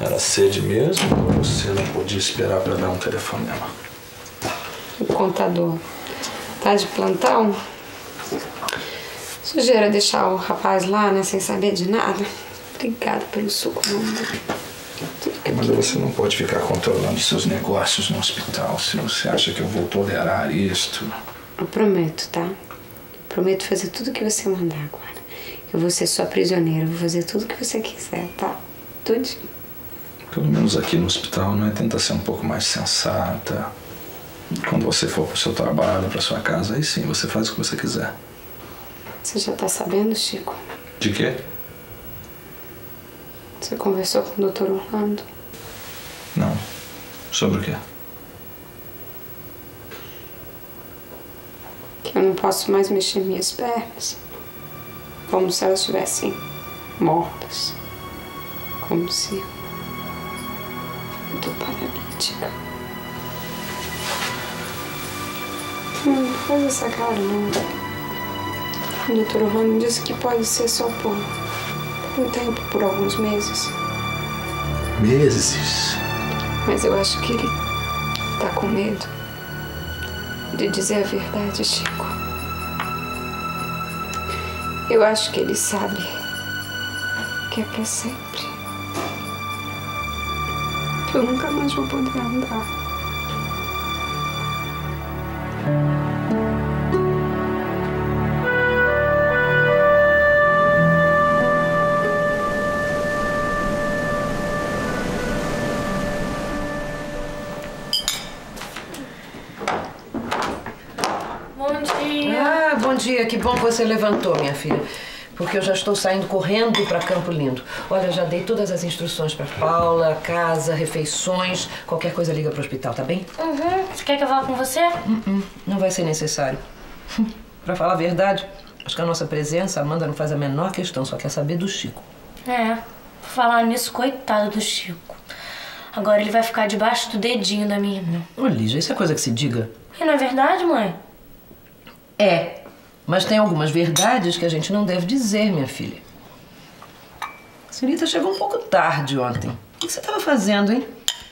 Era sede mesmo ou você não podia esperar para dar um telefonema? O contador tá de plantão? Sujeira deixar o rapaz lá, né, sem saber de nada. Obrigada pelo suco. Mas você não pode ficar controlando seus negócios no hospital. Se você acha que eu vou tolerar isto. Eu prometo, tá? Prometo fazer tudo o que você mandar agora. Eu vou ser sua prisioneira, vou fazer tudo o que você quiser, tá? Tudinho. Pelo menos aqui no hospital, não é? Tenta ser um pouco mais sensata. Quando você for pro seu trabalho, pra sua casa, aí sim, você faz o que você quiser. Você já tá sabendo, Chico? De quê? Você conversou com o Dr. Orlando? Não. Sobre o quê? Que eu não posso mais mexer minhas pernas. Como se elas estivessem mortas. Como se eu tô paralítica. Não, não faz essa cara não. O Dr. Orlando disse que pode ser só por um tempo, por alguns meses. Meses? Mas eu acho que ele tá com medo de dizer a verdade, Chico. Eu acho que ele sabe que é pra sempre. Eu nunca mais vou poder andar. Bom dia. Ah, bom dia. Que bom que você levantou, minha filha. Porque eu já estou saindo correndo para Campo Lindo. Olha, já dei todas as instruções para Paula, casa, refeições. Qualquer coisa liga para o hospital, tá bem? Uhum. Você quer que eu vá com você? Uh-uh, Não vai ser necessário. para falar a verdade, acho que a nossa presença, a Amanda não faz a menor questão, só quer saber do Chico. É. Falar nisso, coitado do Chico. Agora ele vai ficar debaixo do dedinho da minha irmã. Ô, Lígia, isso é coisa que se diga. E não é verdade, mãe? É. Mas tem algumas verdades que a gente não deve dizer, minha filha. A senhorita chegou um pouco tarde ontem. O que você estava fazendo, hein?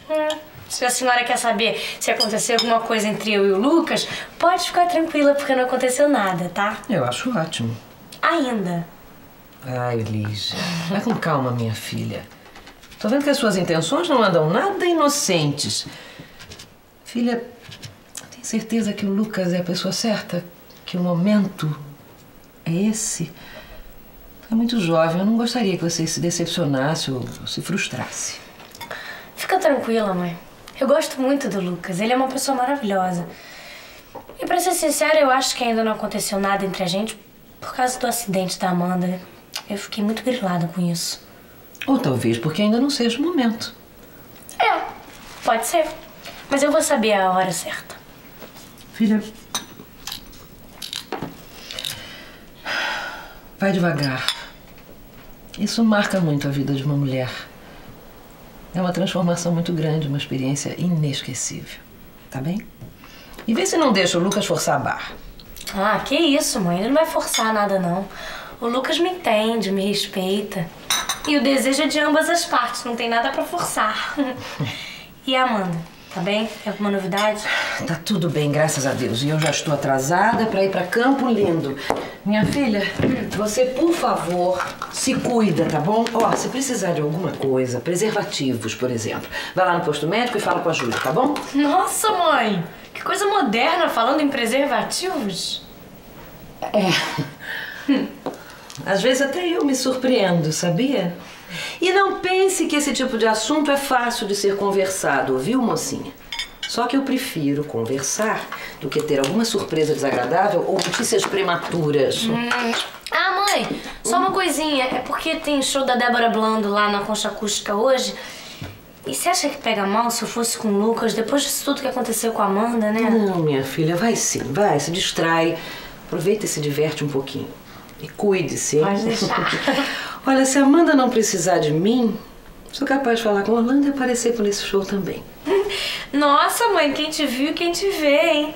Hum. Se a senhora quer saber se aconteceu alguma coisa entre eu e o Lucas, pode ficar tranquila porque não aconteceu nada, tá? Eu acho ótimo. Ainda. Ai, Lígia, vai com calma, minha filha. Tô vendo que as suas intenções não andam nada inocentes. Filha, tem certeza que o Lucas é a pessoa certa? Que o momento é esse? É muito jovem, eu não gostaria que você se decepcionasse ou se frustrasse. Fica tranquila, mãe. Eu gosto muito do Lucas. Ele é uma pessoa maravilhosa. E pra ser sincera, eu acho que ainda não aconteceu nada entre a gente por causa do acidente da Amanda. Eu fiquei muito grilada com isso. Ou talvez porque ainda não seja o momento. É, pode ser. Mas eu vou saber a hora certa. Filha, vai devagar. Isso marca muito a vida de uma mulher. É uma transformação muito grande, uma experiência inesquecível. Tá bem? E vê se não deixa o Lucas forçar a barra. Ah, que isso, mãe. Ele não vai forçar nada, não. O Lucas me entende, me respeita. E o desejo é de ambas as partes, não tem nada pra forçar. e a Amanda, tá bem? Tem alguma novidade? Tá tudo bem, graças a Deus. E eu já estou atrasada para ir para Campo Lindo. Minha filha, você, por favor, se cuida, tá bom? Ó, se precisar de alguma coisa, preservativos, por exemplo, vai lá no posto médico e fala com a Júlia, tá bom? Nossa, mãe! Que coisa moderna falando em preservativos. É. Às vezes até eu me surpreendo, sabia? E não pense que esse tipo de assunto é fácil de ser conversado, viu, mocinha? Só que eu prefiro conversar do que ter alguma surpresa desagradável ou notícias prematuras. Ah, mãe, só uma coisinha. É porque tem show da Débora Blando lá na Concha Acústica hoje. E você acha que pega mal se eu fosse com o Lucas depois disso tudo que aconteceu com a Amanda, né? Não, minha filha, vai sim, vai, se distrai. Aproveita e se diverte um pouquinho. E cuide-se. hein? Pode deixar. Olha, se a Amanda não precisar de mim, sou capaz de falar com a Orlando e aparecer por esse show também. Nossa, mãe, quem te viu, quem te vê, hein?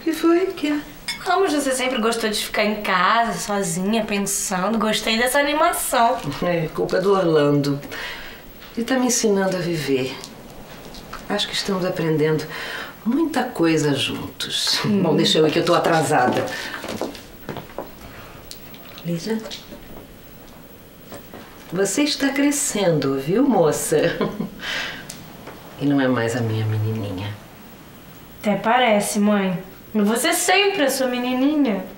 O que foi? Que é? Você sempre gostou de ficar em casa, sozinha, pensando, gostei dessa animação. É, culpa do Orlando. Ele está me ensinando a viver. Acho que estamos aprendendo muita coisa juntos. Bom, deixa eu ir que eu tô atrasada. Lígia? Você está crescendo, viu, moça? E não é mais a minha menininha. Até parece, mãe. Você sempre é sua menininha.